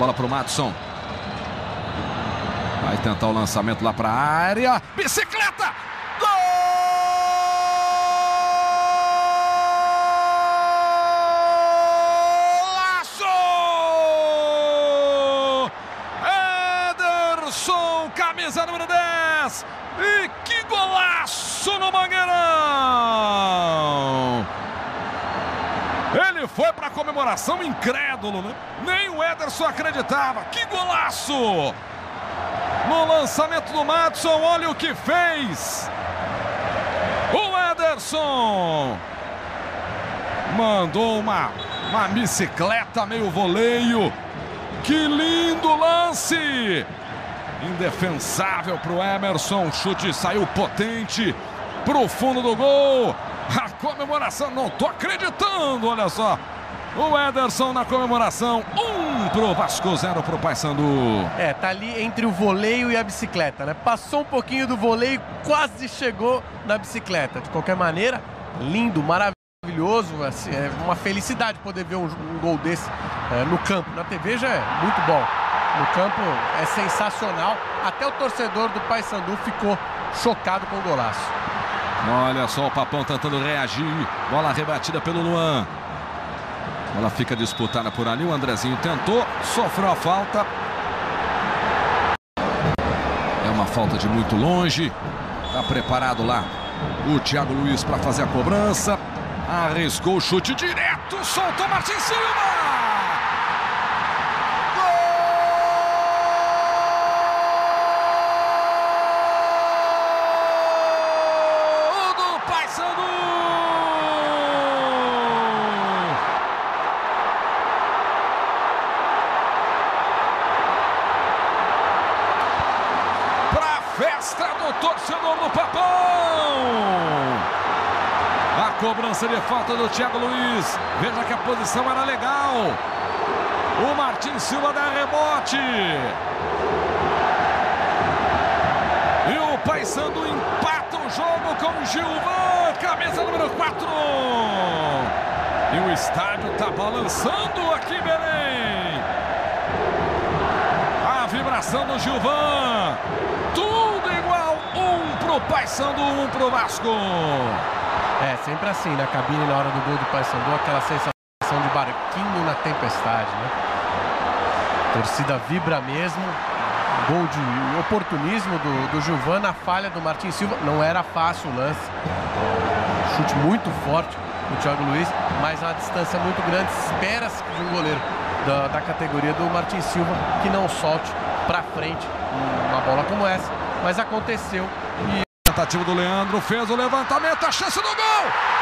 bola para o Matson. Vai tentar o lançamento lá para a área. Bicicleta! Golaço! Ederson, camisa número 10. E que golaço no Mangueirão! Foi para a comemoração incrédulo, né? Nem o Ederson acreditava. Que golaço! No lançamento do Matson, olha o que fez! O Ederson mandou uma, uma bicicleta meio voleio. Que lindo lance! Indefensável para o Emerson. O chute saiu potente para o fundo do gol. A comemoração, não tô acreditando, olha só. O Ederson na comemoração, um pro Vasco, zero pro Paysandu. É, tá ali entre o voleio e a bicicleta, né? Passou um pouquinho do voleio, quase chegou na bicicleta. De qualquer maneira, lindo, maravilhoso, assim, é uma felicidade poder ver um, um gol desse é, no campo. Na TV já é muito bom. No campo é sensacional. Até o torcedor do Paysandu ficou chocado com o golaço. Olha só o Papão tentando reagir. Bola rebatida pelo Luan. Ela fica disputada por ali. O Andrezinho tentou, sofreu a falta. É uma falta de muito longe. Está preparado lá o Thiago Luiz para fazer a cobrança. Arriscou o chute direto. Soltou Martins Silva. Torcedor do Papão. A cobrança de falta do Thiago Luiz. Veja que a posição era legal. O Martins Silva dá rebote. E o Paysandu empata o jogo com o Gilvan, camisa número 4. E o estádio está balançando aqui Belém. A vibração do Gilvan. Tudo. Um pro Paysandu, um pro Vasco. É, sempre assim, na cabine, na hora do gol do Paysandu, aquela sensação de barquinho na tempestade, né? A torcida vibra mesmo. Gol de oportunismo do, do Gilvan na falha do Martin Silva. Não era fácil o lance. Chute muito forte do Thiago Luiz, mas a distância muito grande. Espera-se de um goleiro da, da categoria do Martin Silva que não solte para frente uma bola como essa, mas aconteceu e tentativa do Leandro fez o levantamento, a chance do gol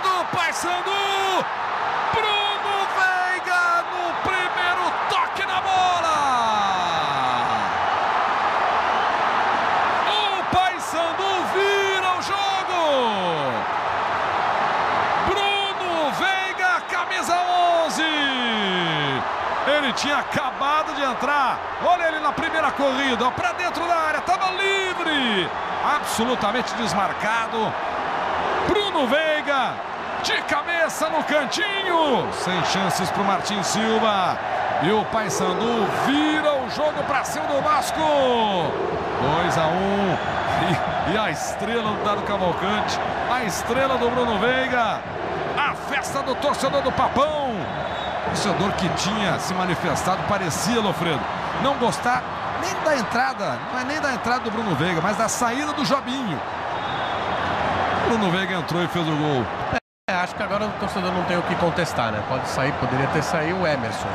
do Paysandu. Bruno Veiga no primeiro toque na bola. O Paysandu vira o jogo. Bruno Veiga, camisa 11. Ele tinha acabado de entrar. Olha ele na primeira corrida, para dentro da área, estava livre. Absolutamente desmarcado. Bruno Veiga, de cabeça no cantinho. Sem chances para o Martin Silva. E o Paysandu vira o jogo para cima do Vasco. 2 a 1. Um. E, e a estrela do Dado Cavalcante. A estrela do Bruno Veiga. A festa do torcedor do Papão. Torcedor que tinha se manifestado, parecia, Lofredo, não gostar nem da entrada, não é nem da entrada do Bruno Veiga, mas da saída do Jobinho. Bruno Veiga entrou e fez o gol. É, acho que agora o torcedor não tem o que contestar, né? Pode sair, poderia ter saído o Emerson.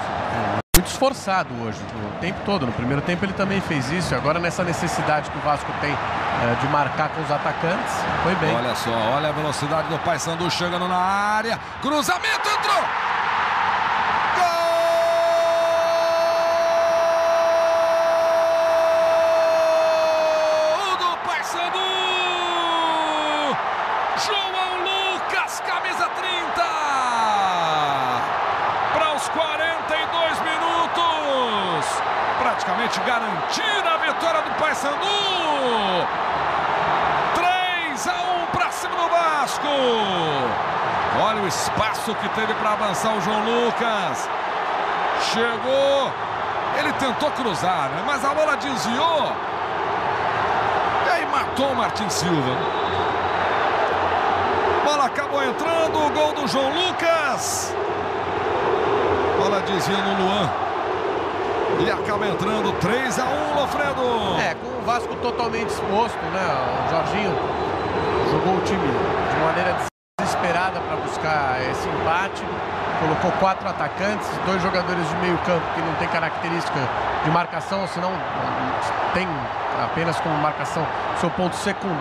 Muito esforçado hoje, o tempo todo. No primeiro tempo ele também fez isso. Agora nessa necessidade que o Vasco tem é, de marcar com os atacantes, foi bem. Olha só, olha a velocidade do Paysandu chegando na área. Cruzamento entrou! Gol do Paysandu! João Lucas, camisa 30! Para os 42 minutos! Praticamente garantida a vitória do Paysandu! 3 a 1 para cima do Vasco! Vasco. Olha o espaço que teve para avançar o João Lucas. Chegou. Ele tentou cruzar, né? mas a bola desviou. E aí matou o Martins Silva. Bola acabou entrando. O gol do João Lucas. Bola desvia no Luan. E acaba entrando 3 a 1 Lofredo. É, com o Vasco totalmente exposto, né? O Jorginho jogou o time de maneira desesperada para buscar esse empate. Colocou quatro atacantes, dois jogadores de meio campo que não tem característica de marcação, senão tem apenas como marcação seu ponto secundário.